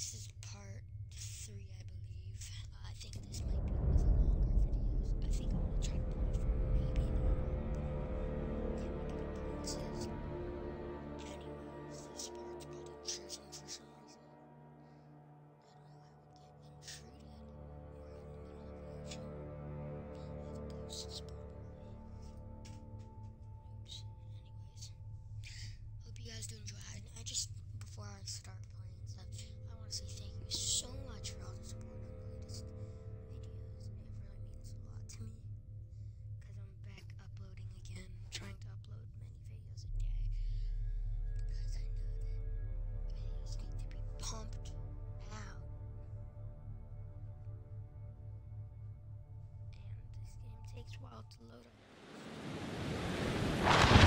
this is takes a while to load up.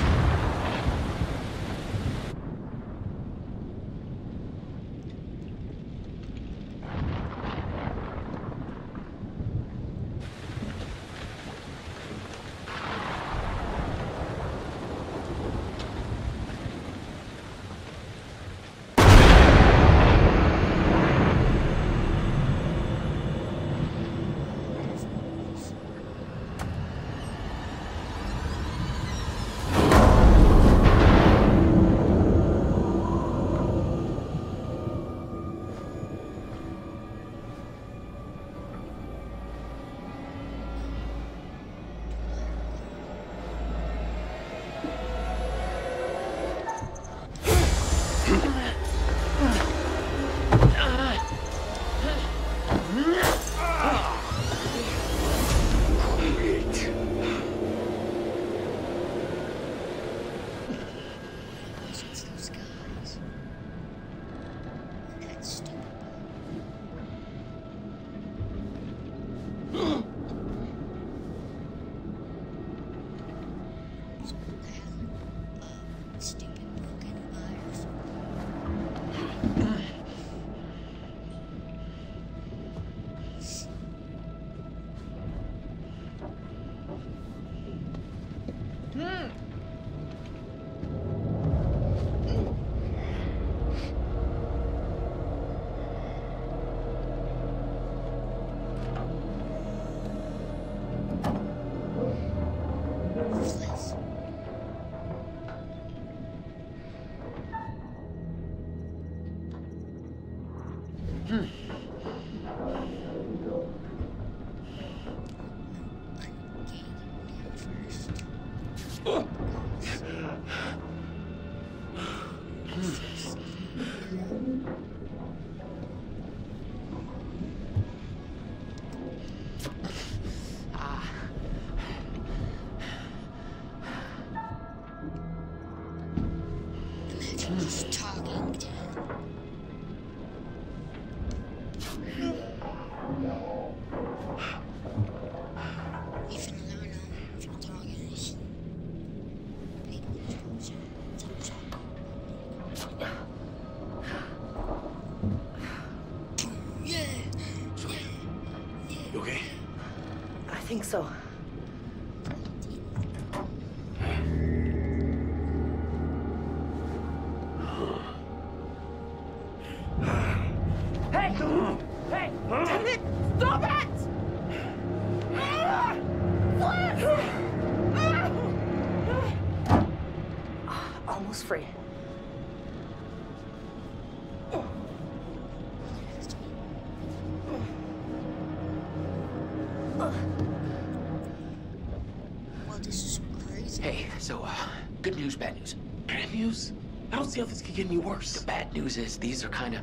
See how this could get any worse. The bad news is these are kind of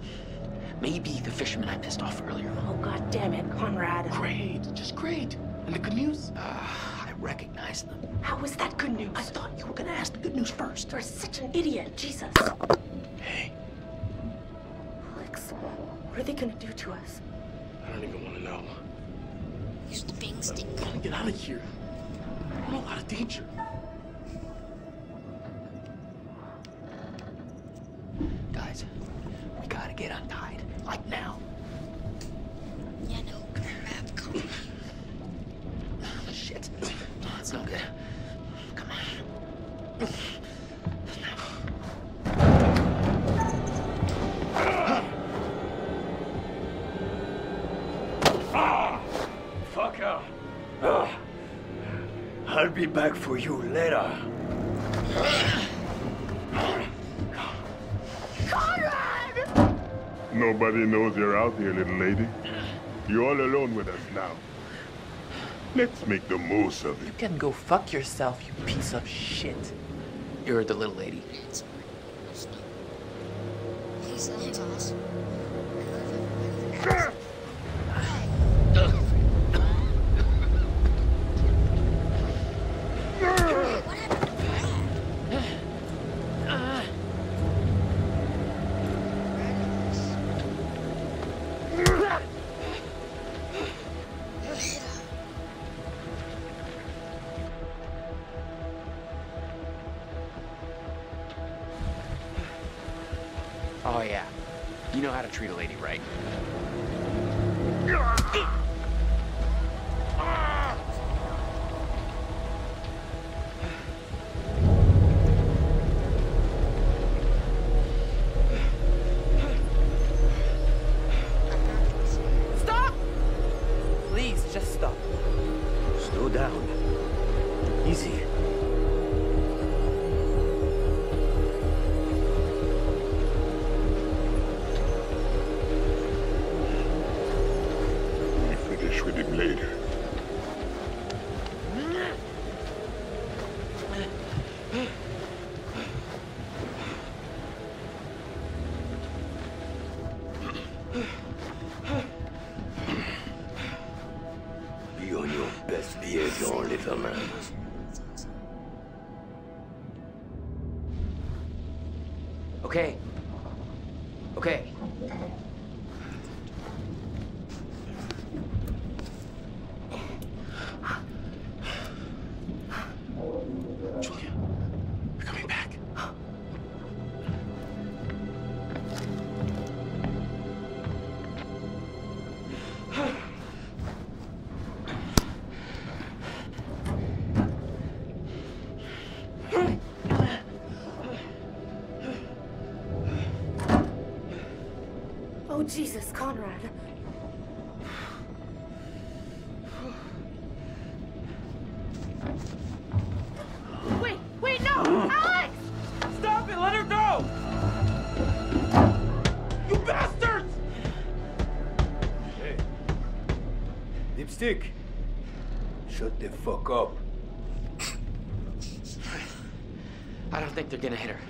maybe the fishermen I pissed off earlier. Oh, god damn it, Conrad. Great, just great. And the good news? Uh, I recognize them. How is that good news? I thought you were gonna ask the good news first. You're such an idiot, Jesus. Hey, Alex, what are they gonna do to us? I don't even want to know. Use the bing stick. I gotta get out of here. I'm in a lot of danger. get untied. Like now. Yeah, no crap, come on. Oh, shit. it's no good. Come on. Ah! Fucker! Ah, I'll be back for you later. Nobody knows you're out here, little lady. You're all alone with us now. Let's make the most of it. You can go fuck yourself, you piece of shit. You're the little lady. It's sounds awesome. I love everybody. Jesus, Conrad. Wait, wait, no! Alex! Stop it! Let her go! You bastards! Hey. Lipstick. Shut the fuck up. I don't think they're gonna hit her.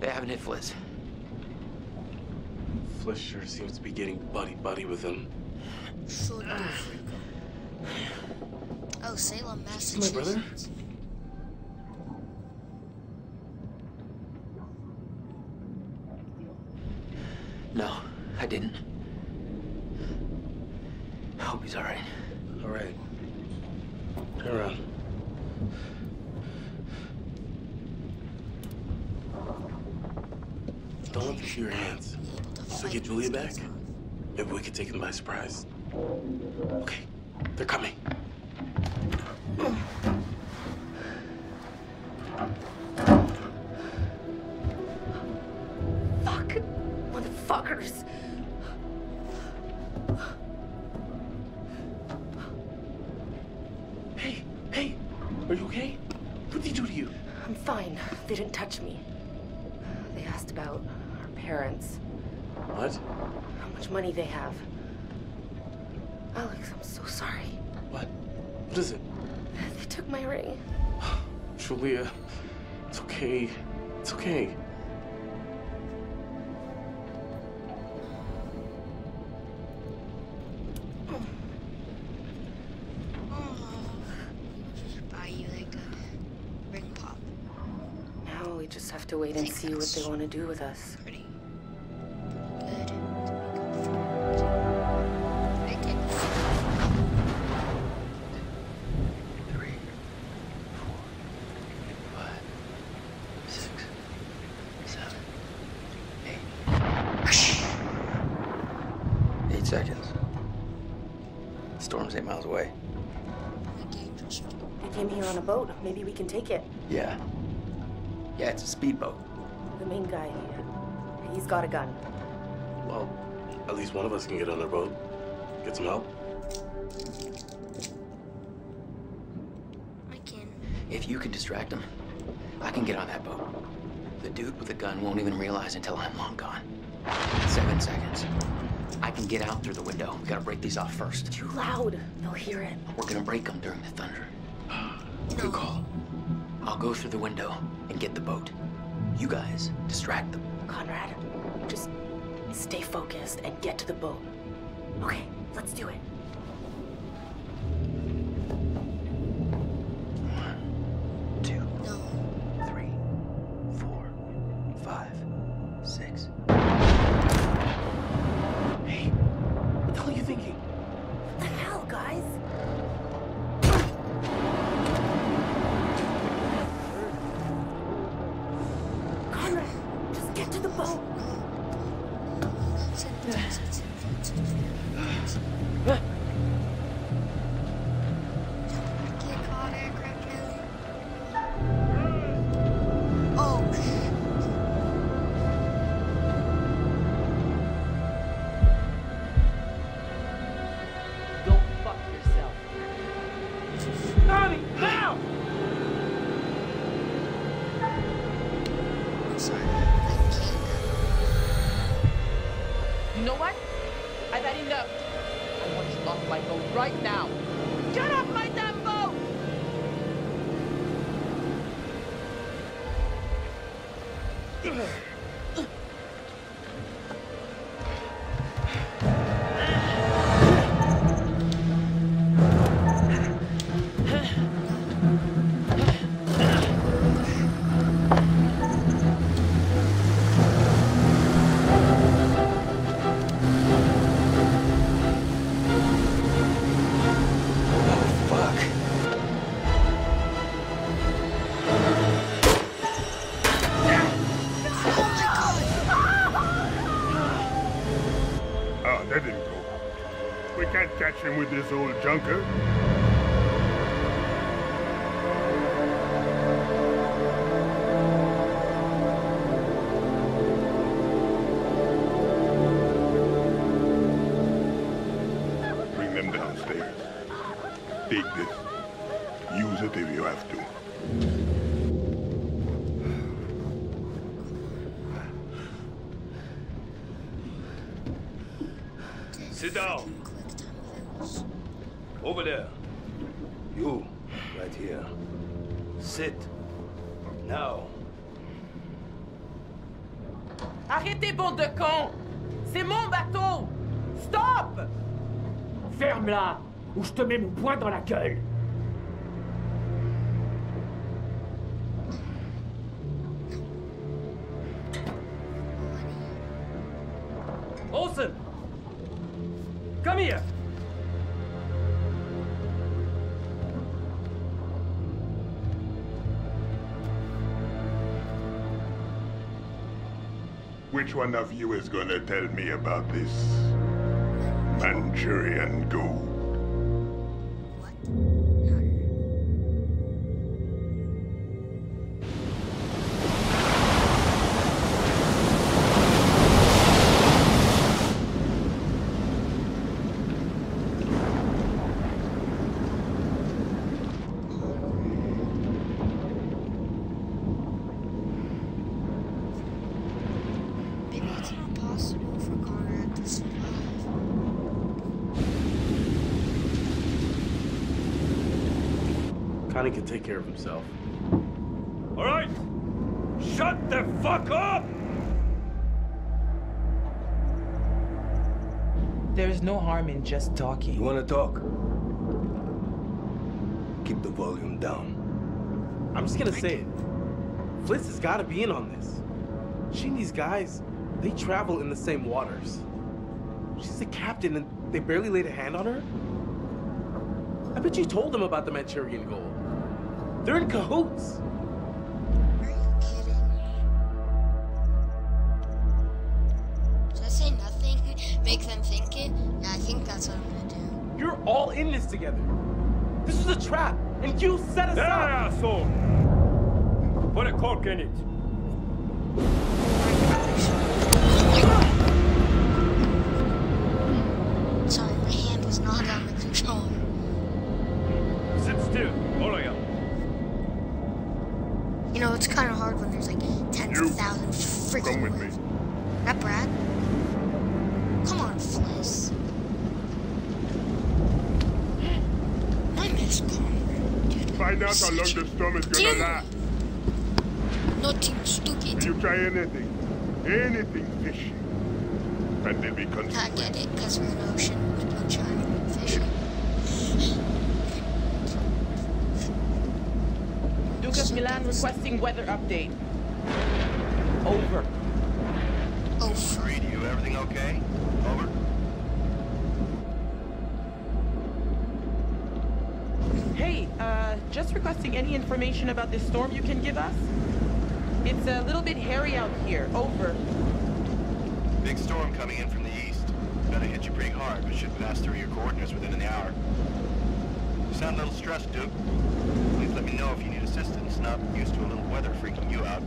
They haven't hit Fliss. Sure seems to be getting buddy-buddy with him. Oh, Salem, Massachusetts. my brother? No, I didn't. I hope he's alright. All right. Turn around. Don't let them see your hands. If we get Julia back, maybe we could take them by surprise. Okay, they're coming. Fuck. Motherfuckers. Hey, hey, are you okay? What did they do to you? I'm fine. They didn't touch me. They asked about our parents, What? how much money they have. Alex, I'm so sorry. What? What is it? They took my ring. Julia, it's okay. It's okay. Buy you like a ring pop. Now we just have to wait and see what they want to do with us. Pretty Maybe we can take it. Yeah. Yeah, it's a speedboat. The main guy, he's got a gun. Well, at least one of us can get on their boat. Get some help. I can. If you can distract him, I can get on that boat. The dude with the gun won't even realize until I'm long gone. Seven seconds. I can get out through the window. We gotta break these off first. Too loud. They'll hear it. We're gonna break them during the thunder. Good call. Go through the window and get the boat. You guys distract them. Conrad, just stay focused and get to the boat. Okay, let's do it. De cons! C'est mon bateau! Stop! Ferme-la ou je te mets mon poing dans la gueule. One of you is gonna tell me about this Manchurian gold? Take care of himself. All right. Shut the fuck up! There's no harm in just talking. You wanna talk? Keep the volume down. I'm just gonna say it. Fliss has gotta be in on this. She and these guys, they travel in the same waters. She's the captain and they barely laid a hand on her? I bet you told them about the Manchurian gold. They're in cahoots. Are you kidding? Should I say nothing? Make them think it? Yeah, I think that's what I'm gonna do. You're all in this together. This was a trap, and you set us There, up. asshole! Put a cork in it. information about this storm you can give us? It's a little bit hairy out here. Over. Big storm coming in from the east. Gonna hit you pretty hard, but should pass through your coordinates within an hour. You sound a little stressed, Duke. Please let me know if you need assistance. Not used to a little weather freaking you out.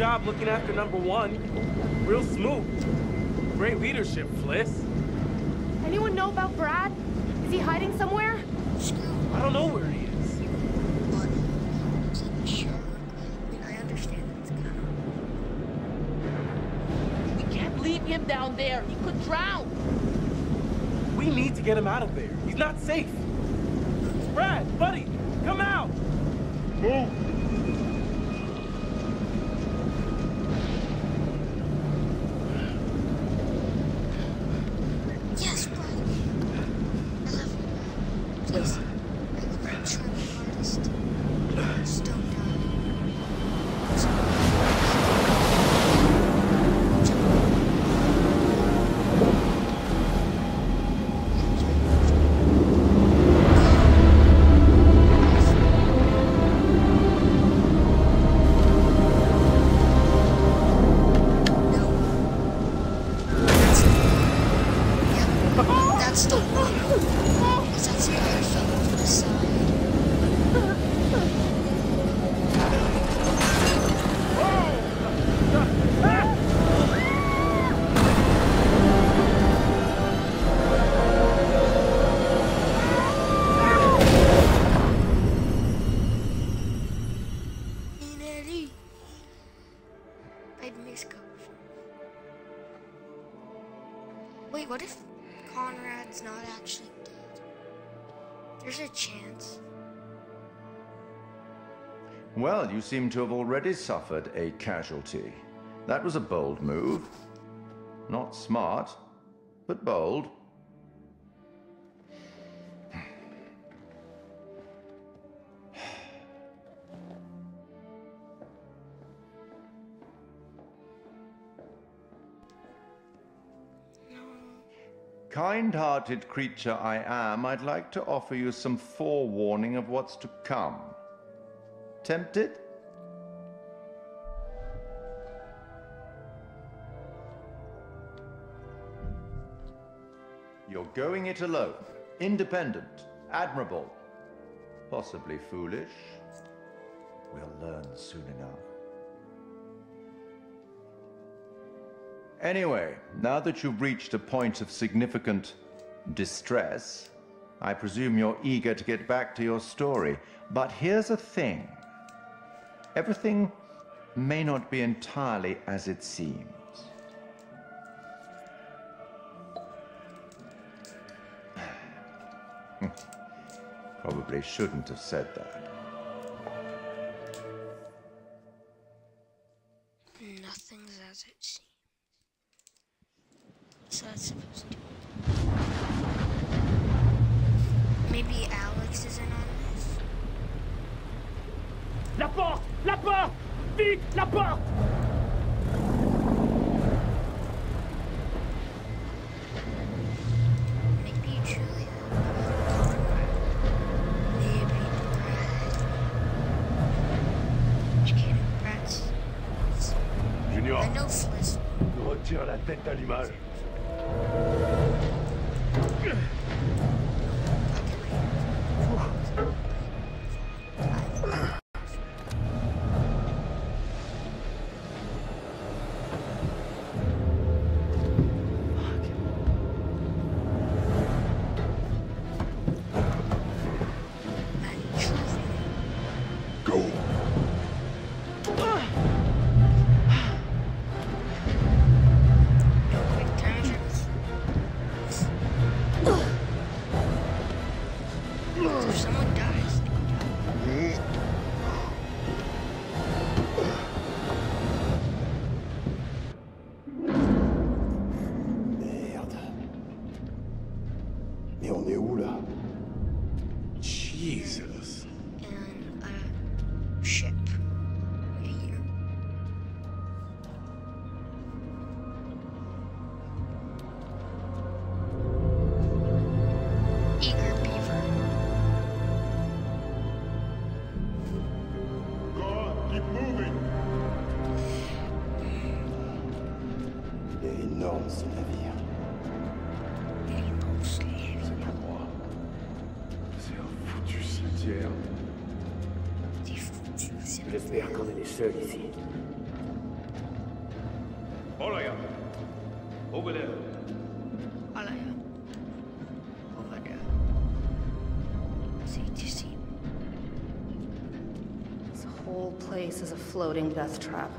job looking after number one. Real smooth. Great leadership. You seem to have already suffered a casualty. That was a bold move. Not smart, but bold. Kind-hearted creature I am, I'd like to offer you some forewarning of what's to come tempted? You're going it alone, independent, admirable, possibly foolish. We'll learn soon enough. Anyway, now that you've reached a point of significant distress, I presume you're eager to get back to your story. But here's a thing everything may not be entirely as it seems. Hmm. Probably shouldn't have said that. whole place is a floating death trap.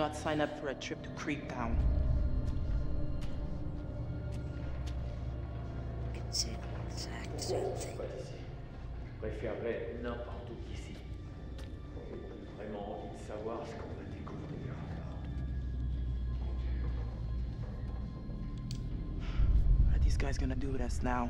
not sign up for a trip to Creektown. It's the exact same thing. Préférerais n'importe où ici. J'ai vraiment envie de savoir ce qu'on va découvrir. What are these guys gonna do with us now?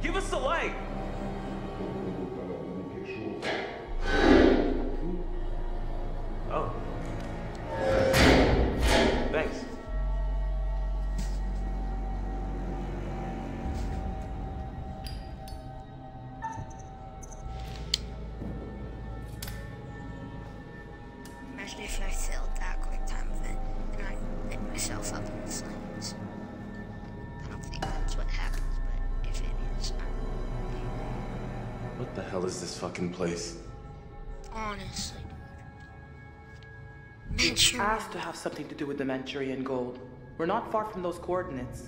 Give us the light. Is this fucking place? honestly, It has to have something to do with the Manchurian gold. We're not far from those coordinates.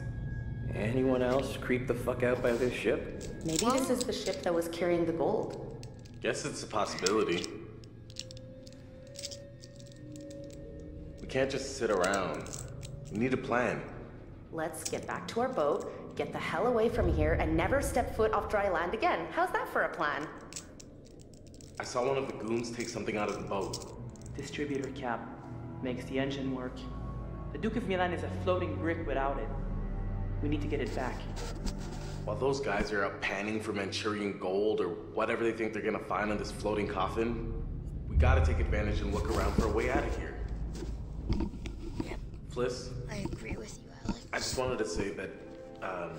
Anyone else creep the fuck out by this ship? Maybe this is the ship that was carrying the gold. Guess it's a possibility. We can't just sit around. We need a plan. Let's get back to our boat, get the hell away from here, and never step foot off dry land again. How's that for a plan? I saw one of the goons take something out of the boat. Distributor cap makes the engine work. The Duke of Milan is a floating brick without it. We need to get it back. While those guys are out panning for Manchurian gold or whatever they think they're gonna find on this floating coffin, we gotta take advantage and look around for a way out of here. Yep. Fliss, I agree with you, Alex. I just wanted to say that um,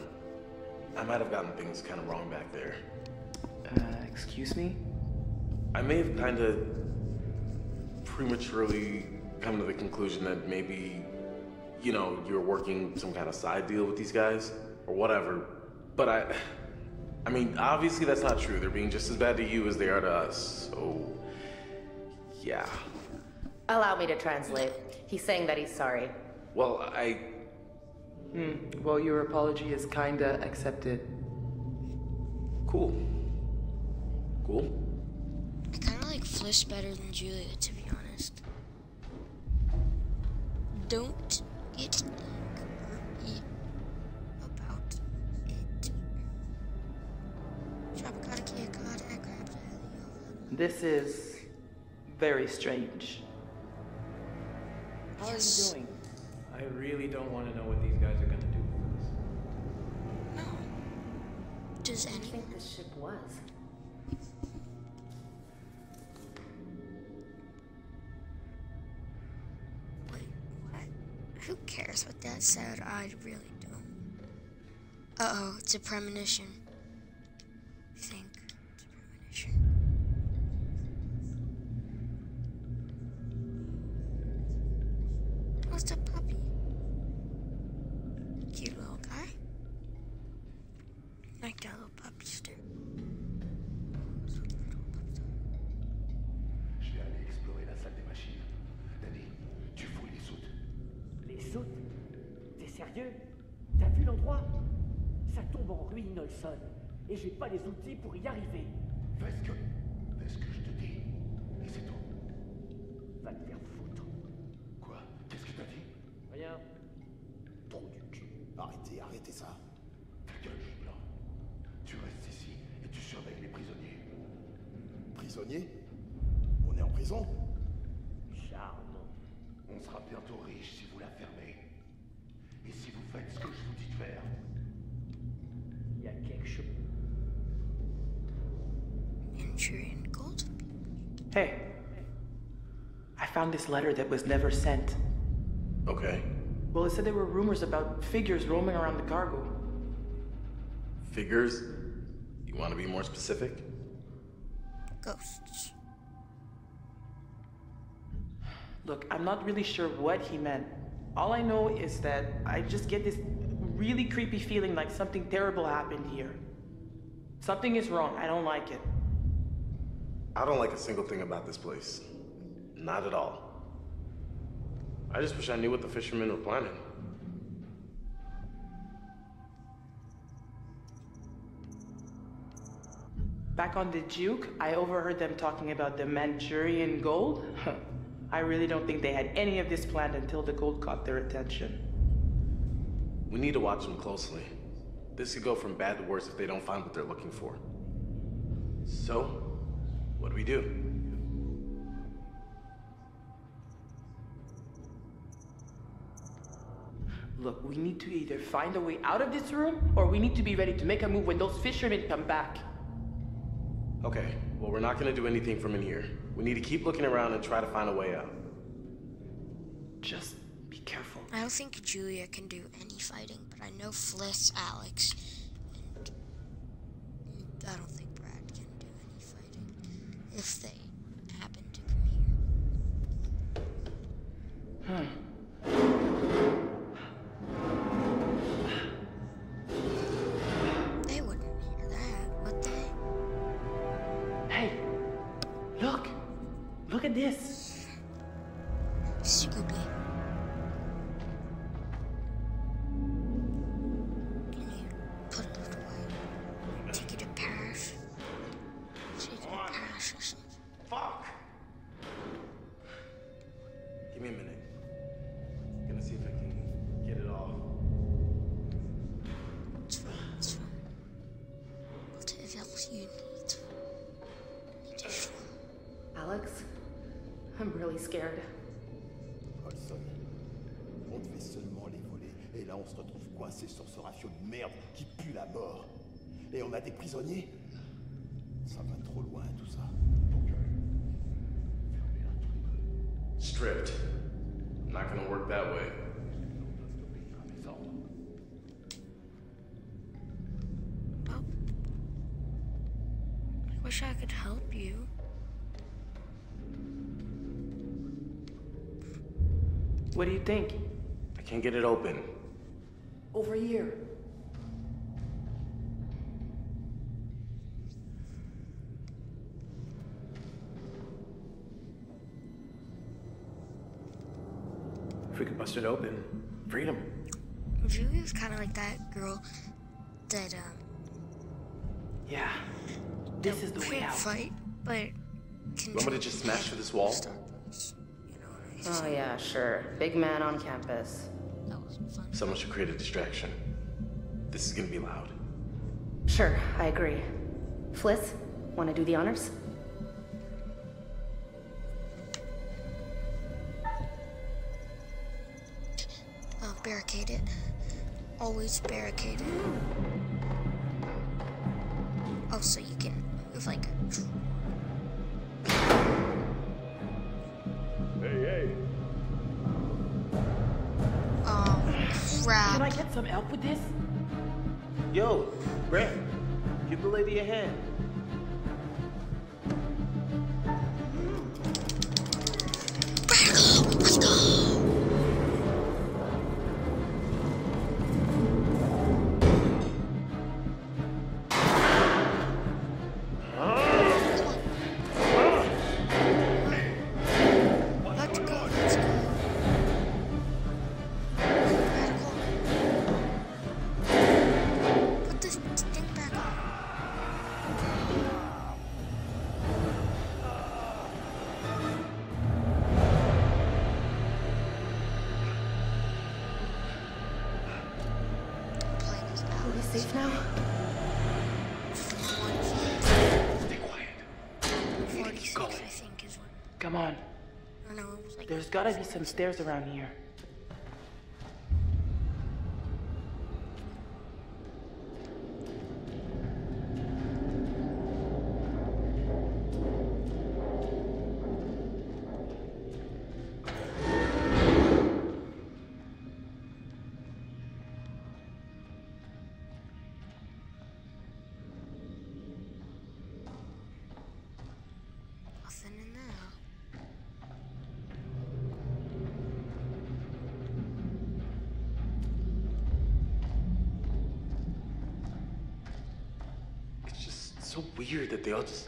I might have gotten things kind of wrong back there. Uh, excuse me? I may have kind of prematurely come to the conclusion that maybe, you know, you're working some kind of side deal with these guys or whatever. But I, I mean, obviously that's not true. They're being just as bad to you as they are to us. So, yeah. Allow me to translate. He's saying that he's sorry. Well, I, Hmm. Well, your apology is kinda accepted. cool. Cool. I kind of like Fliss better than Julia, to be honest. Don't get angry about it. Shabakatake, God, I grabbed it. This is very strange. How are you doing? I really don't want to know what these guys are gonna do with us. No. Does I anyone? think this ship was. That said? I really don't. Uh oh, it's a premonition. This letter that was never sent. Okay. Well, it said there were rumors about figures roaming around the cargo. Figures? You want to be more specific? Ghosts. Look, I'm not really sure what he meant. All I know is that I just get this really creepy feeling like something terrible happened here. Something is wrong. I don't like it. I don't like a single thing about this place. Not at all. I just wish I knew what the fishermen were planning. Back on the Duke, I overheard them talking about the Manchurian gold. I really don't think they had any of this planned until the gold caught their attention. We need to watch them closely. This could go from bad to worse if they don't find what they're looking for. So, what do we do? Look, we need to either find a way out of this room, or we need to be ready to make a move when those fishermen come back. Okay, well, we're not gonna do anything from in here. We need to keep looking around and try to find a way out. Just be careful. I don't think Julia can do any fighting, but I know Fliss, Alex, and I don't think Brad can do any fighting if they happen to come here. Hmm. What do you think? I can't get it open. Over here. If we could bust it open, freedom. Julia's kind of like that girl that, um, Yeah. This is the way can't out. fight, but can Want me to just smash through this wall? Oh, yeah, sure. Big man on campus. Someone should create a distraction. This is gonna be loud. Sure, I agree. Fliss, want to do the honors? uh, barricade it. Always barricade it. Oh, so you can move like some help with this? Yo, Brett, give the lady a hand. Some stairs around here. So weird that they all just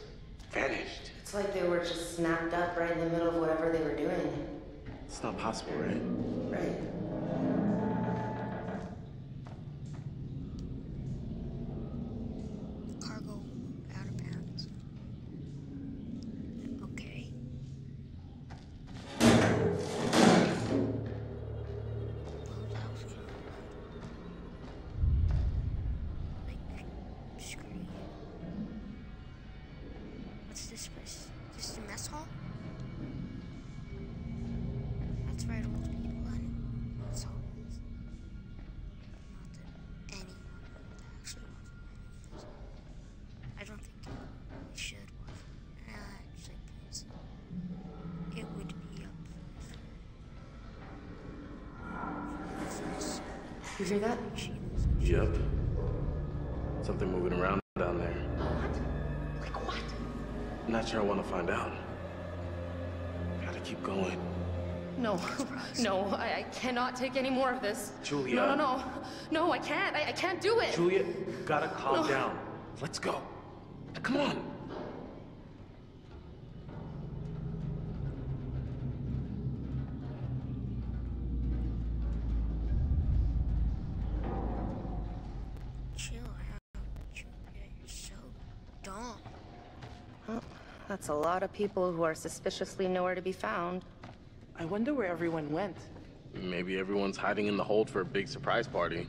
vanished. It's like they were just snapped up right in the middle of whatever they were doing. It's not possible, right? Right. Cannot take any more of this. Julia. No, no, no. No, I can't. I, I can't do it. Julia, you gotta calm No. down. Let's go. Come on. Chill out, Julia. You're so dumb. That's a lot of people who are suspiciously nowhere to be found. I wonder where everyone went. Maybe everyone's hiding in the hold for a big surprise party.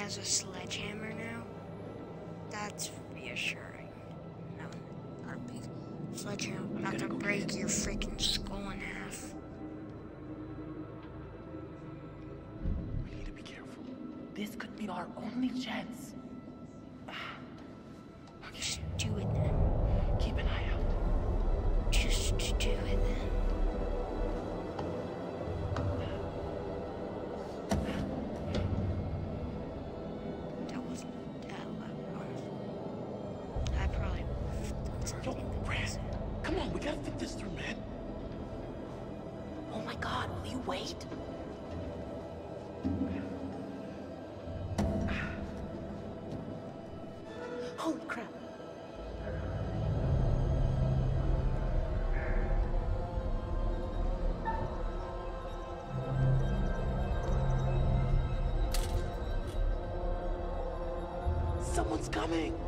Has a sledgehammer now. That's reassuring. No, not a big sledgehammer. About to break your freaking skull in half. We need to be careful. This could be our only chance. Someone's coming.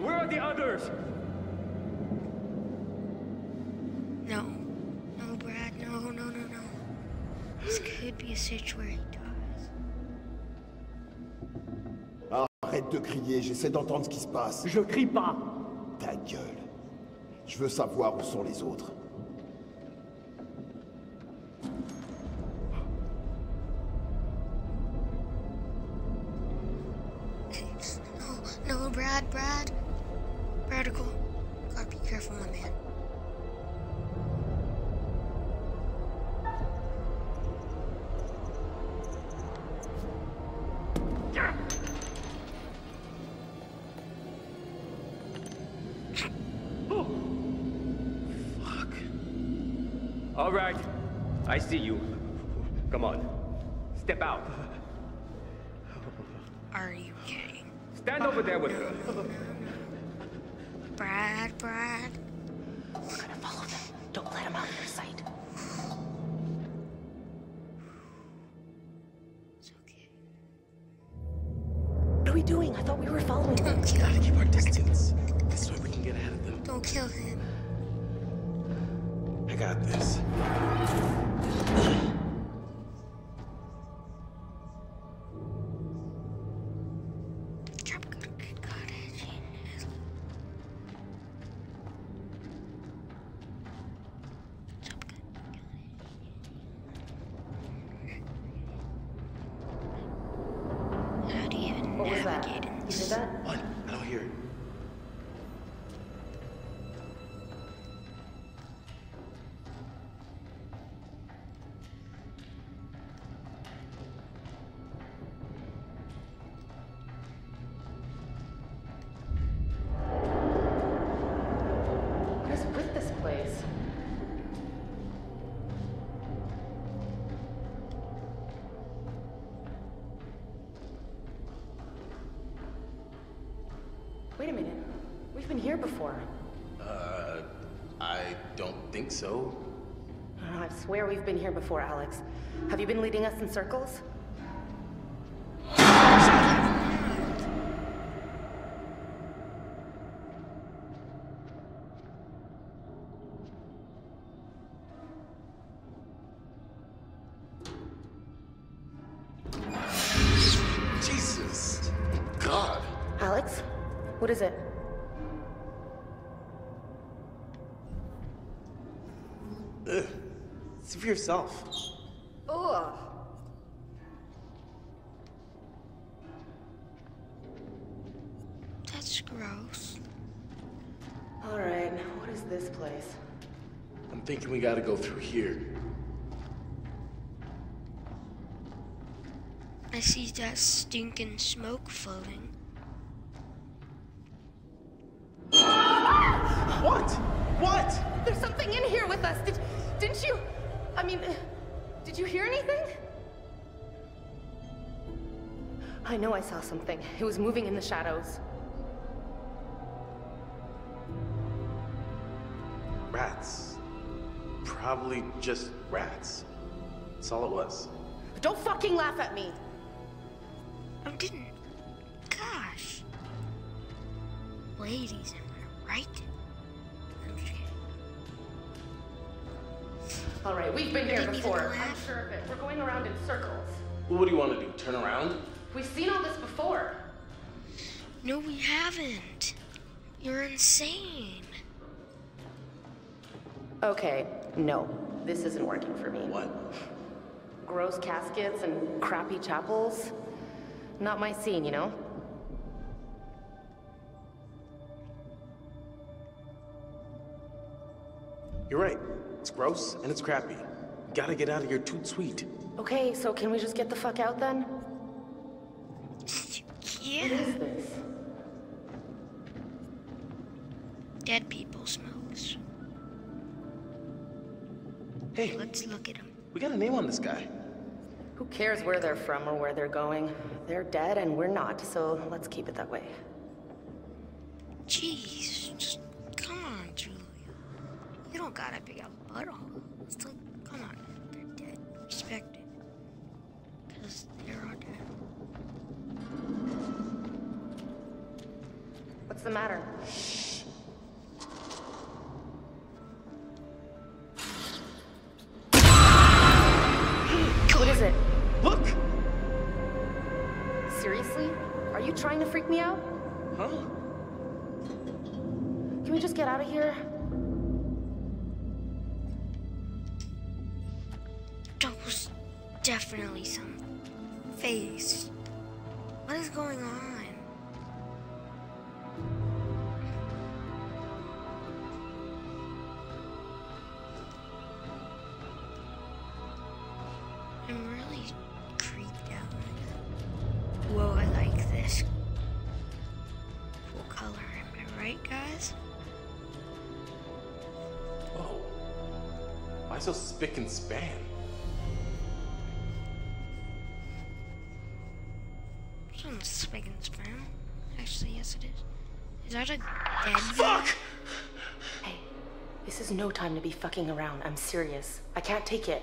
Where are the others? No. No, Brad. No, no, no, no. This could be a situation where he dies. Arrête de crier, j'essaie d'entendre ce qui se passe. Je crie pas. Ta gueule. Je veux savoir où sont les autres. Don't think so. Oh, I swear we've been here before, Alex. Have you been leading us in circles? Yourself. Ugh. That's gross. All right, what is this place? I'm thinking we gotta go through here. I see that stinking smoke floating. What? What? There's something in here with us. Did, didn't you? I mean, uh, did you hear anything? I know I saw something. It was moving in the shadows. Rats. Probably just rats. That's all it was. Don't fucking laugh at me. I didn't. Gosh. Ladies, am we've been here before. I'm laugh. sure of it. We're going around in circles. Well, what do you want to do? Turn around? We've seen all this before. No, we haven't. You're insane. Okay, no, this isn't working for me. What? Gross caskets and crappy chapels. Not my scene, you know? You're right. It's gross and it's crappy. Gotta get out of here toot sweet. Okay, so can we just get the fuck out then? Yeah. What is this? Dead people smokes. Hey, Let's look at them. we got a name on this guy. Who cares where they're from or where they're going? They're dead and we're not, so let's keep it that way. Jeez, just come on, Julia. You don't gotta big old butthole. It's like, come on, they're dead. Respect it. Because they're all dead. What's the matter? What is it? Look! Seriously? Are you trying to freak me out? Huh? Can we just get out of here? Definitely some face. What is going on? It's not spick and. Actually, yes it is. Is that a dead Fuck! Hey, this is no time to be fucking around. I'm serious. I can't take it.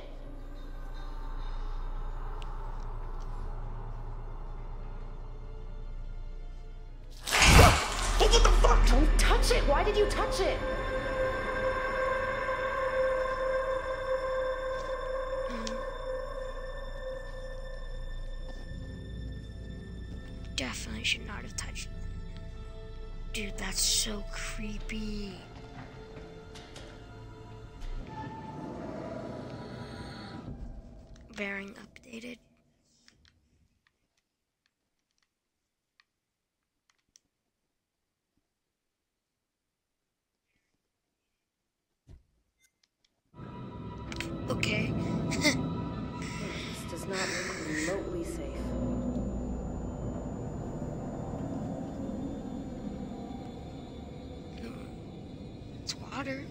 Water.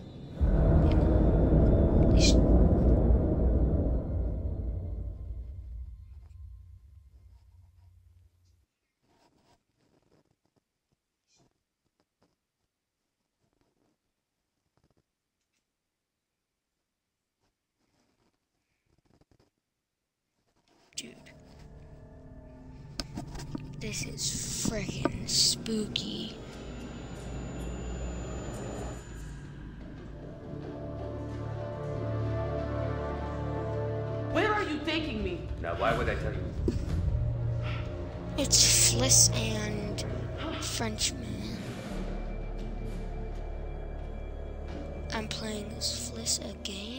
Dude. This is freaking spooky. It's Fliss and Frenchman. I'm playing as Fliss again.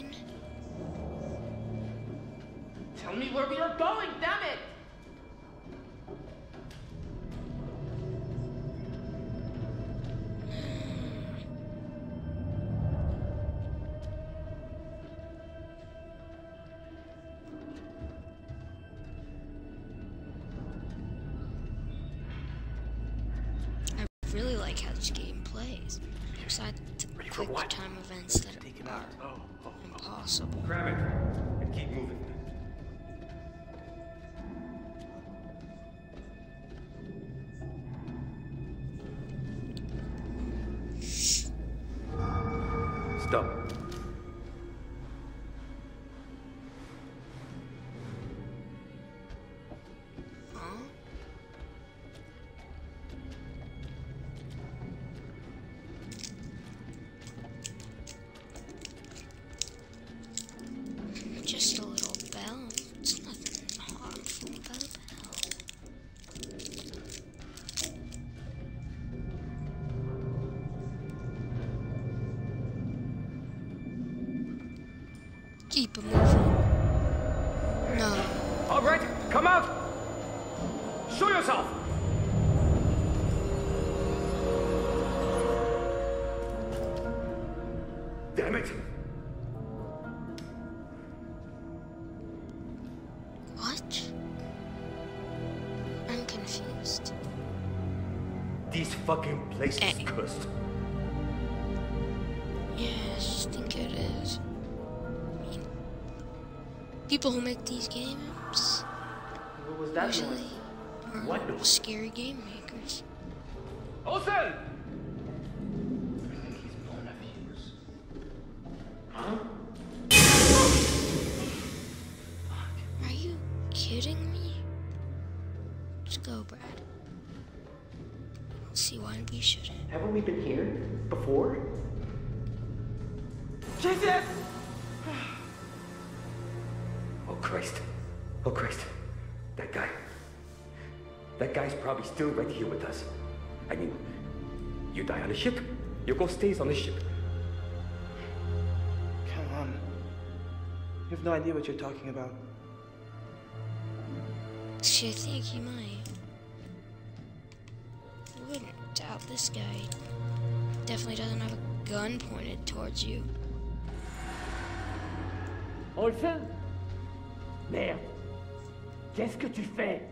Damn it. What? I'm confused. This fucking place is cursed. Yes, I think it is. I mean, people who make these games What was that usually are What scary game makers. Olson! That guy's probably still right here with us. I mean, you die on a ship, your ghost stays on the ship. Come on. You have no idea what you're talking about. See, I think he might. Wouldn't doubt this guy. Definitely doesn't have a gun pointed towards you. Olson Merde Qu'est-ce que tu fais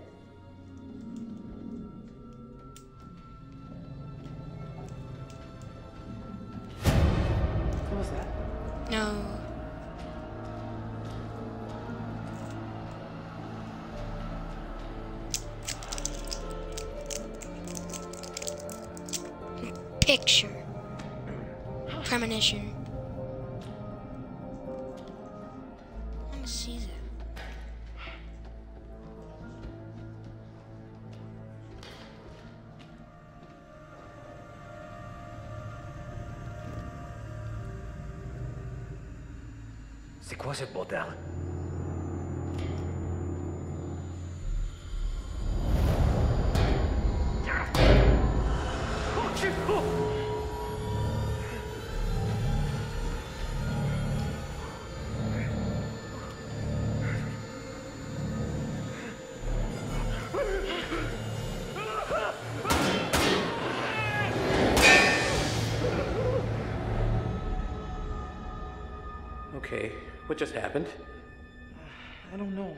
Shit! Oh! Okay, what just happened? I don't know.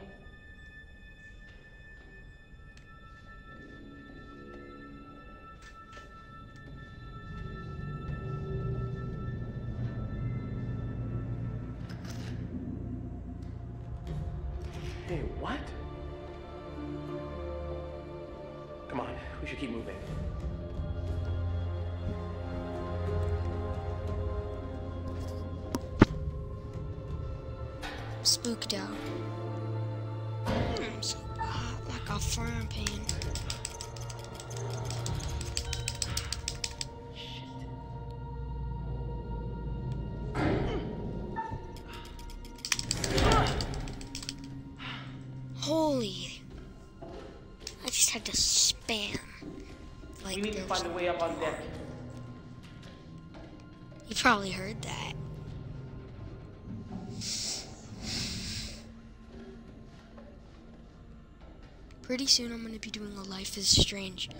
Pretty soon I'm gonna be doing a Life is Strange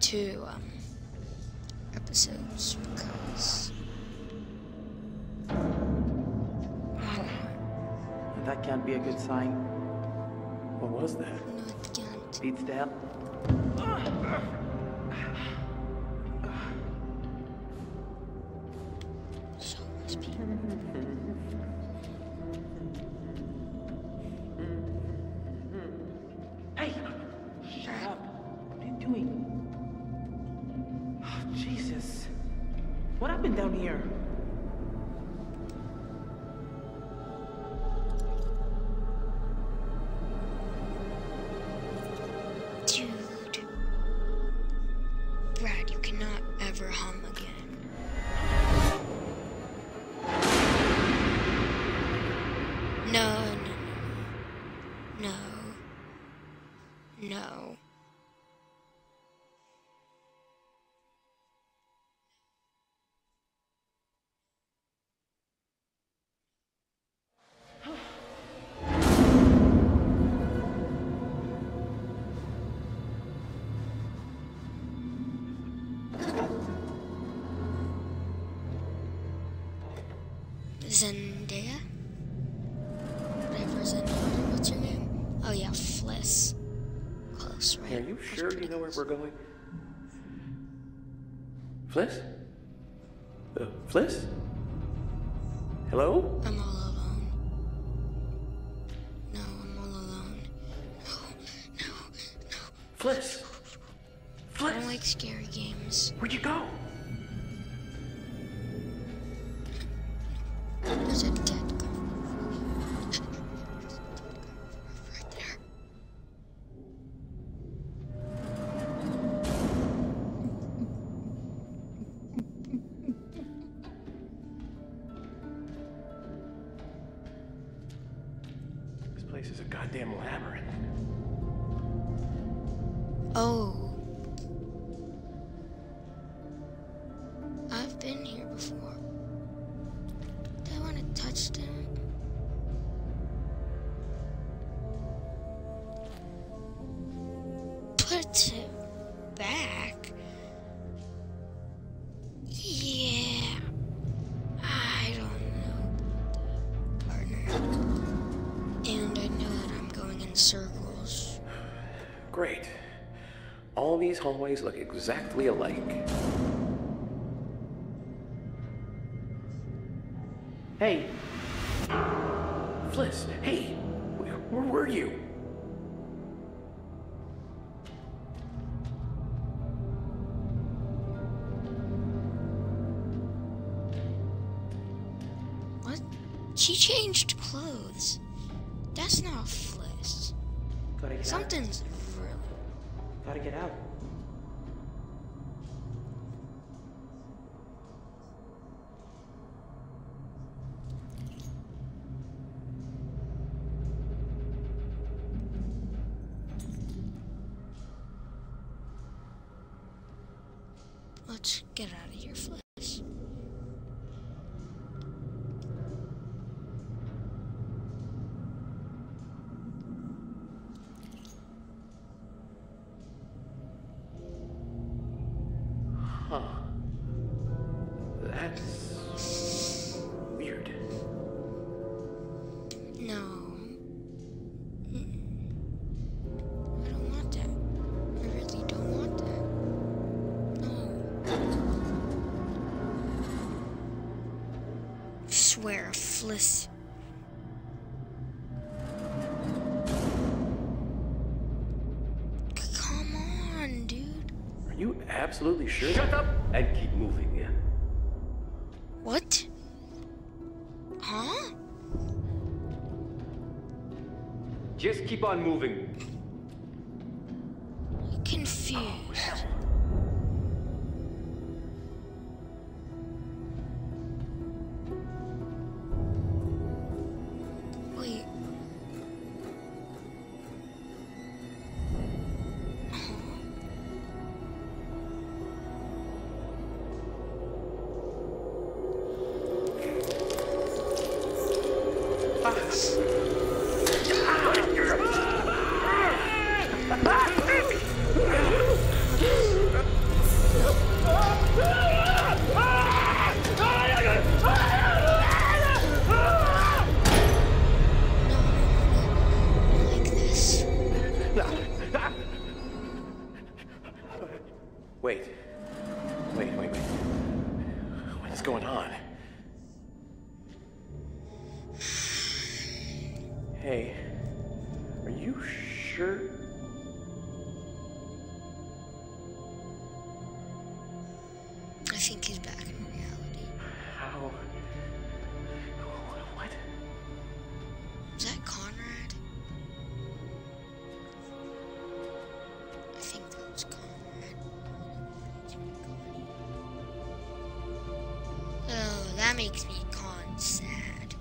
2 um, episodes because? That can't be a good sign. What was that? No, it can't. Beats to hell. Zendaya? Whatever Zendaya. What's her name? Oh yeah, Fliss. Close, right? Are you sure you know where we're going? Fliss? Uh, Fliss? Hello? I'm all alone. No, I'm all alone. No, no, no. Fliss! Fliss? I don't like scary games. Where'd you go? Hallways look exactly alike. Hey, Fliss, hey, where, were you? What? She changed clothes. That's not Fliss. gotta get Something's really. Gotta get out. much. Get out of here, Flip. on moving. makes me con sad.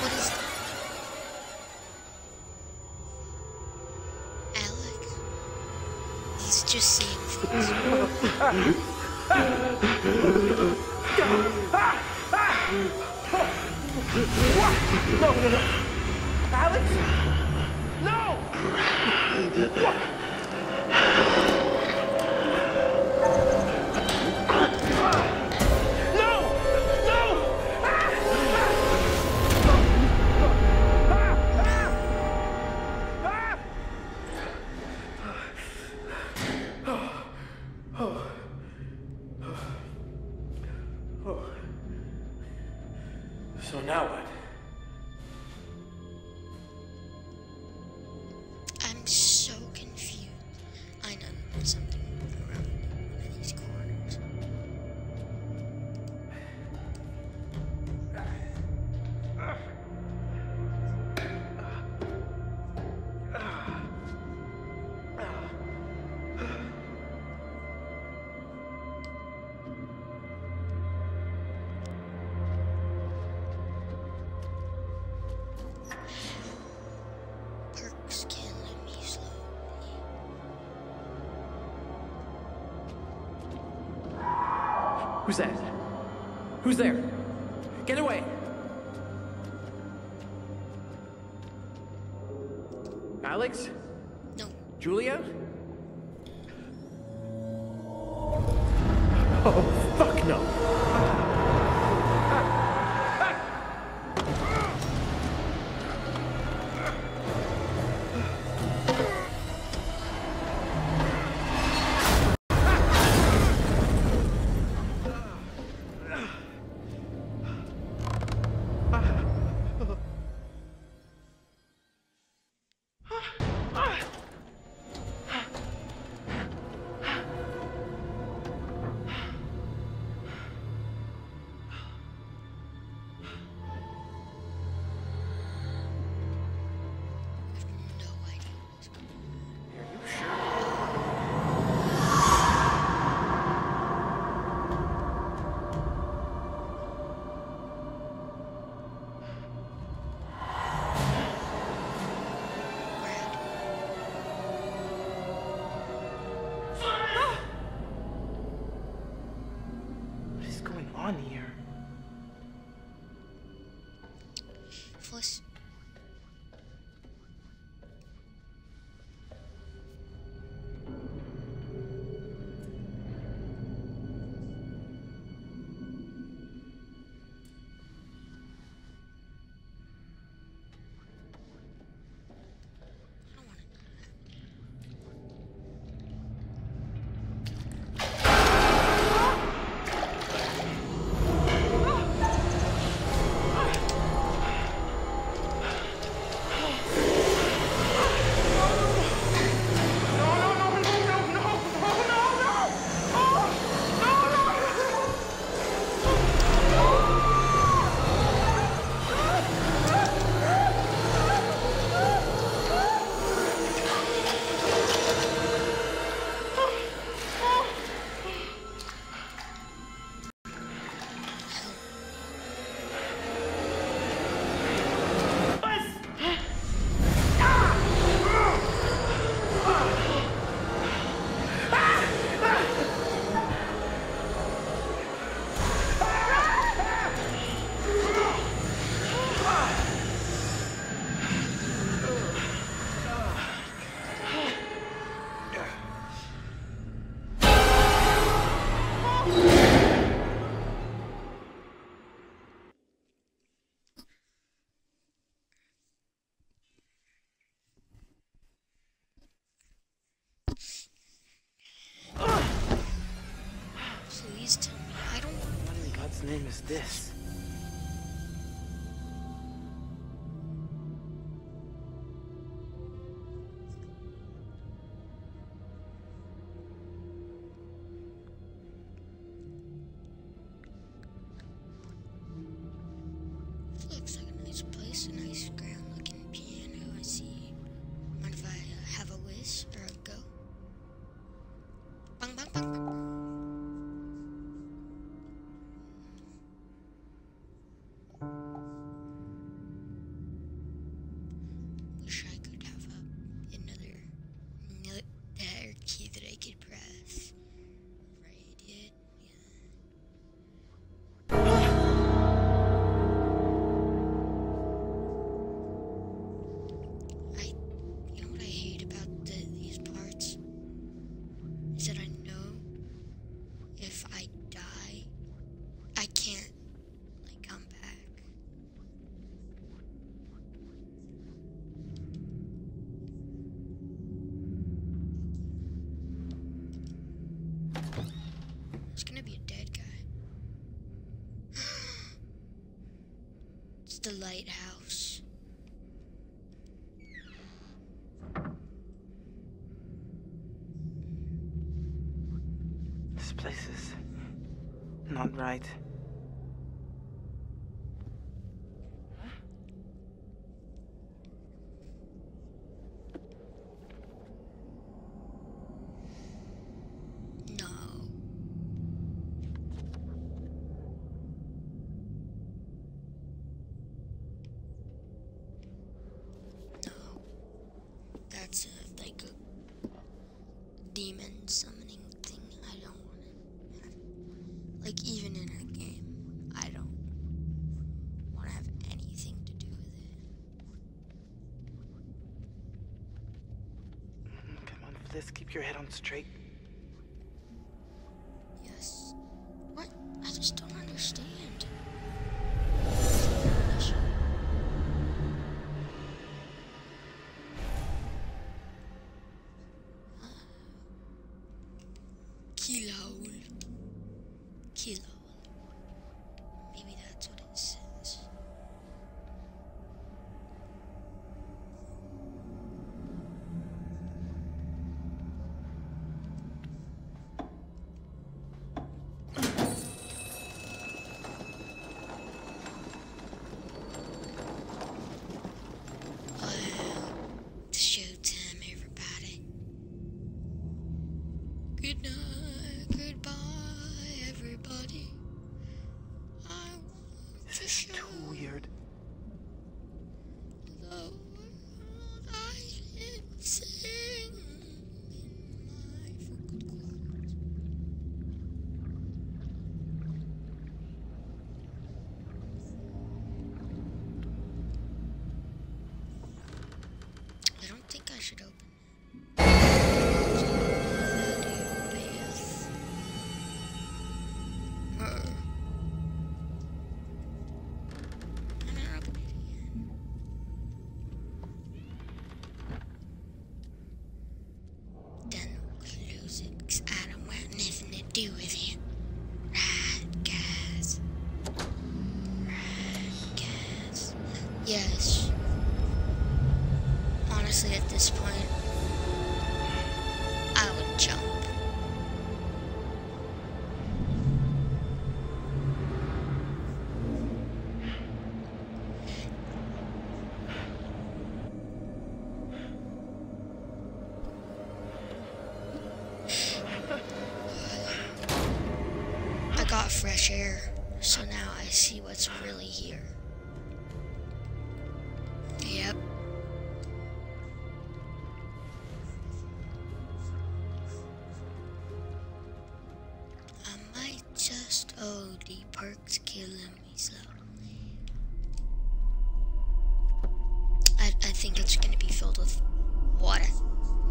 What is that? Alec? He's just seeing things. Who's there? name is this? the lighthouse. This place is not right. Keep your head on straight. do is So now I see what's really here. Yep. I might just OD. the perks killing me so. I, I think it's gonna be filled with water.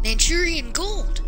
Manchurian gold!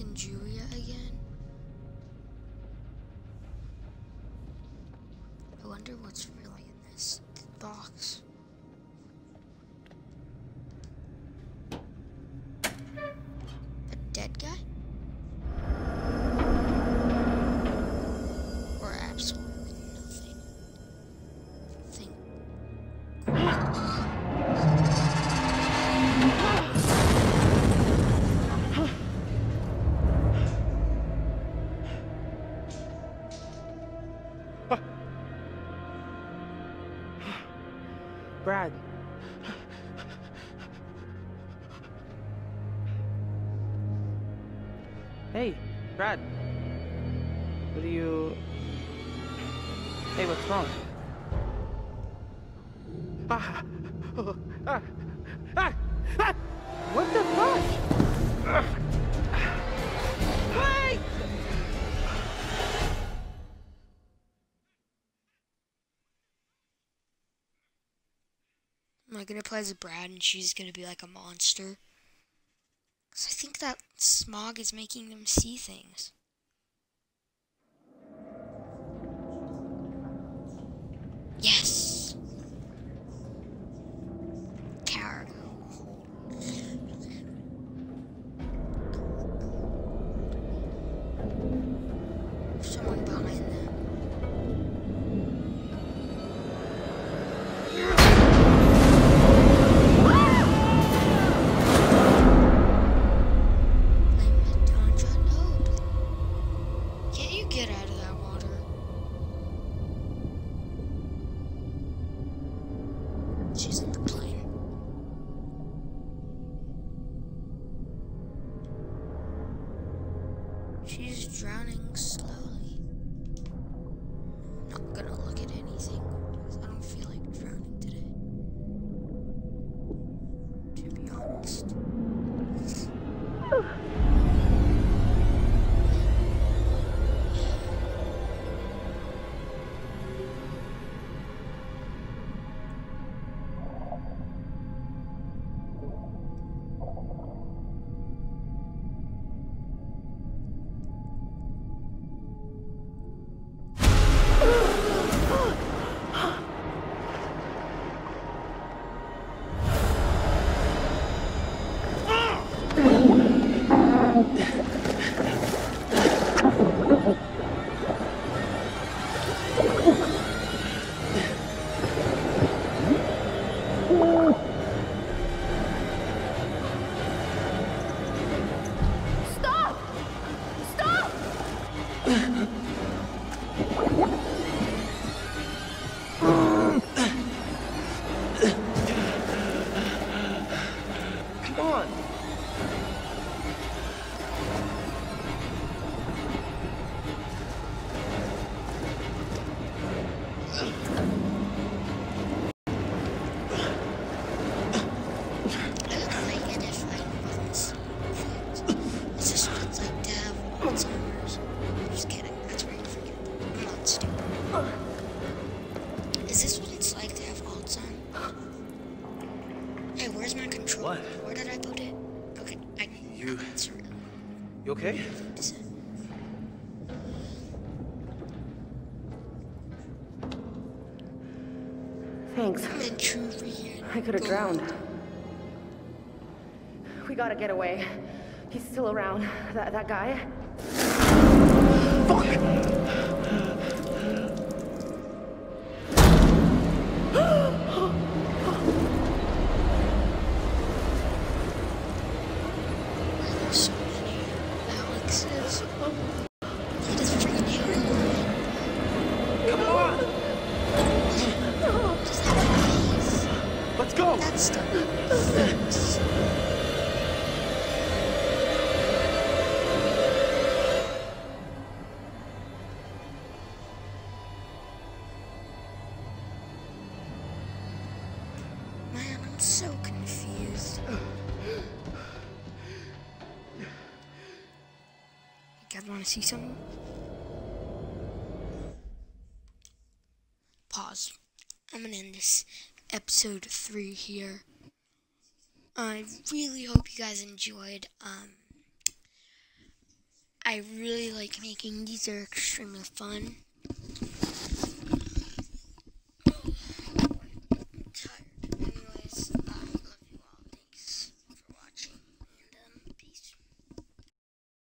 in Julia again? Brad. hey, Brad. What are you... Hey, what's wrong? Ah! Oh, ah! gonna play as Brad and she's gonna be like a monster. Cause I think that smog is making them see things. could have drowned. We gotta get away. He's still around. That, that guy? see some. Pause. I'm gonna end this episode three here. I really hope you guys enjoyed. Um, I really like making these; are extremely fun.